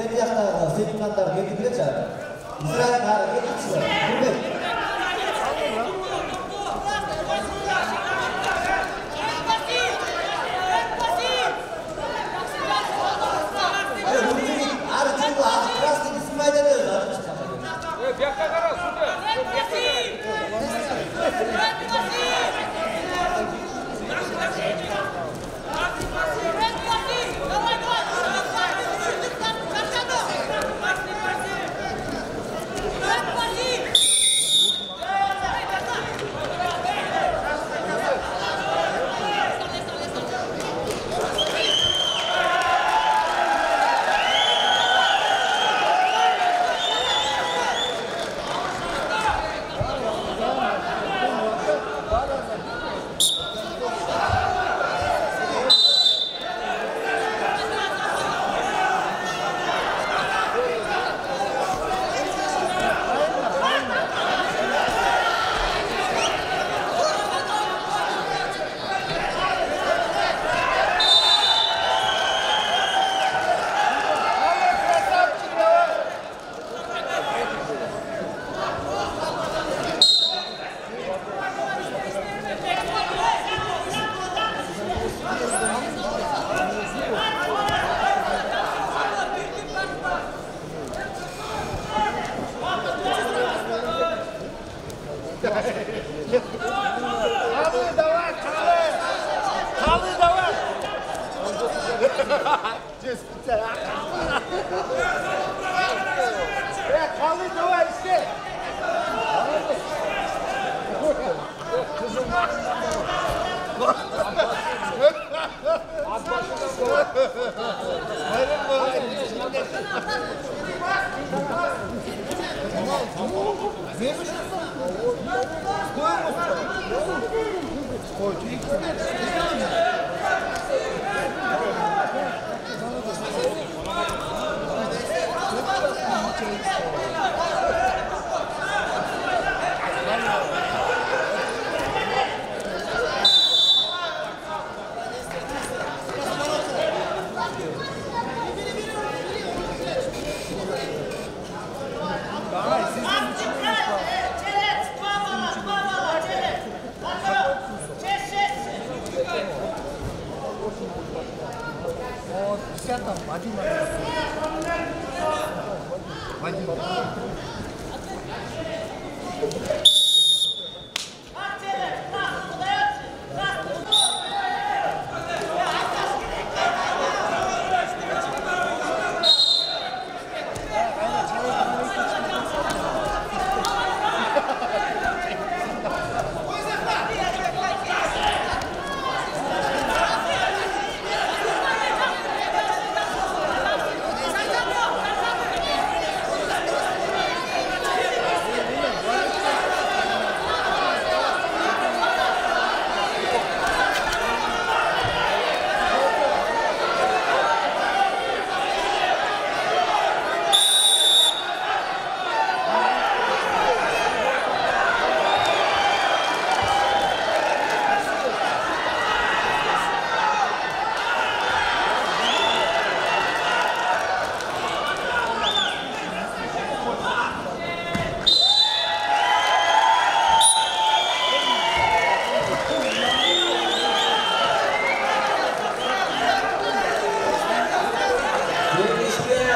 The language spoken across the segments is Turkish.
テレビ朝日の政府官たら現地プレッシャーイスラエルから現地プレッシャー this town. Ya kalın dua işte. Kızım var. Abbas'ın da var. 피한다 마지막에 마지막에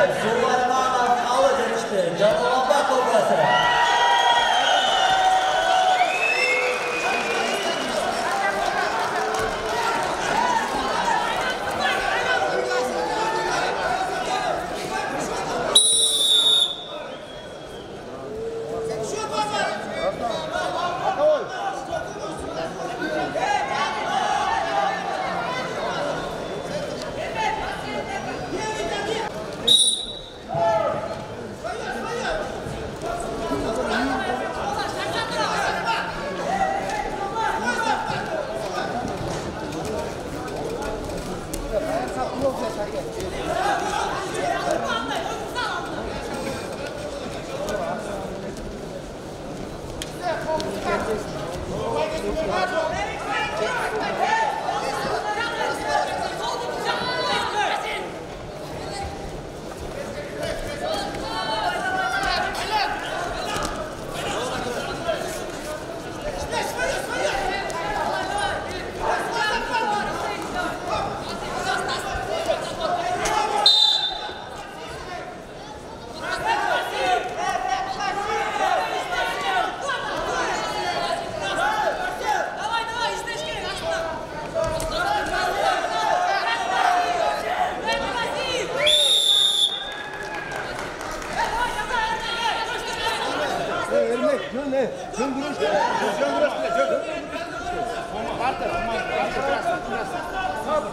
Yes. ne? Döndürüş ne? Döndürüş ne? Döndürüş ne? Vardır. Biraz. Biraz. Tabii.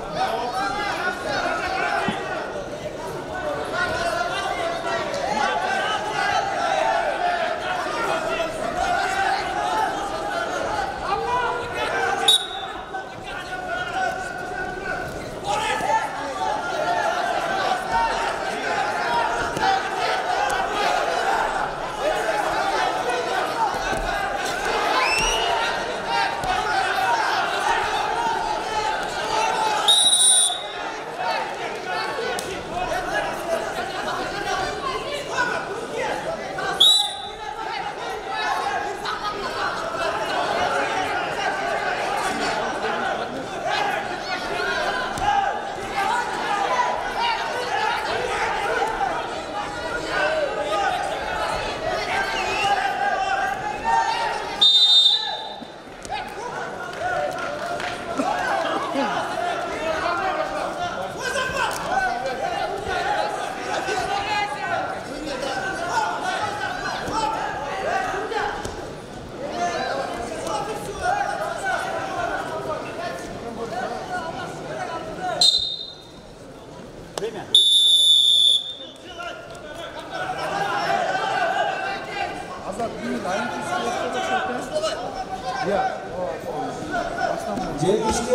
Yeah. Jai Krishna.